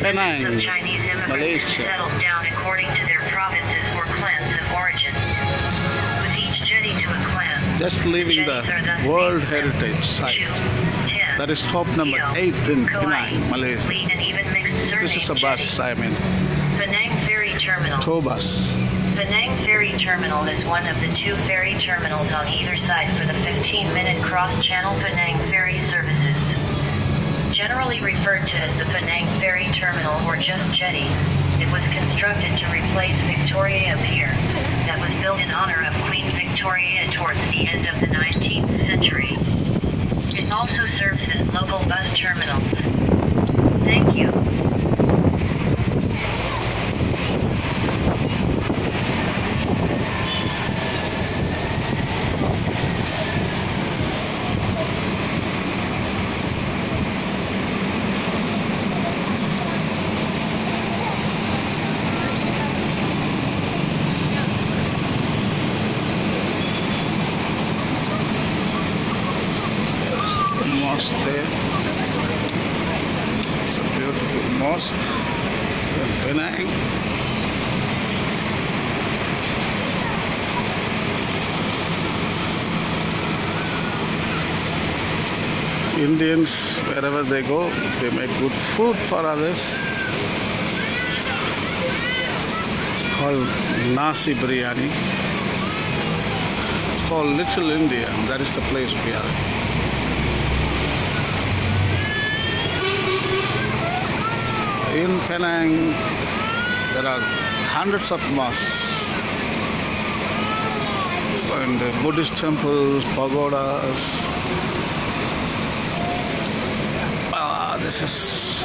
Penang, Descendants of Chinese immigrants Malaysia. settled down according to their provinces or clans of origin. With each jetty to a clan, Just leaving the World Heritage Site. That is top number Keo, 8 in Kauai, Penang, Malaysia. Lead and even mixed This is a bus, jetty. I mean, Penang Ferry Terminal. tour bus. Penang Ferry Terminal is one of the two ferry terminals on either side for the 15-minute cross-channel Penang ferry services. Referred to as the Penang Ferry Terminal or just jetty, it was constructed to replace Victoria Pier, that was built in honor of Queen Victoria towards the end of the 19th century. It also serves as local bus terminals. Thank you. Mosque there. It's a beautiful mosque in Penang. Indians, wherever they go, they make good food for others. It's called nasi biryani. It's called Little India. and That is the place we are. In Penang, there are hundreds of mosques and Buddhist temples, pagodas. Ah, this is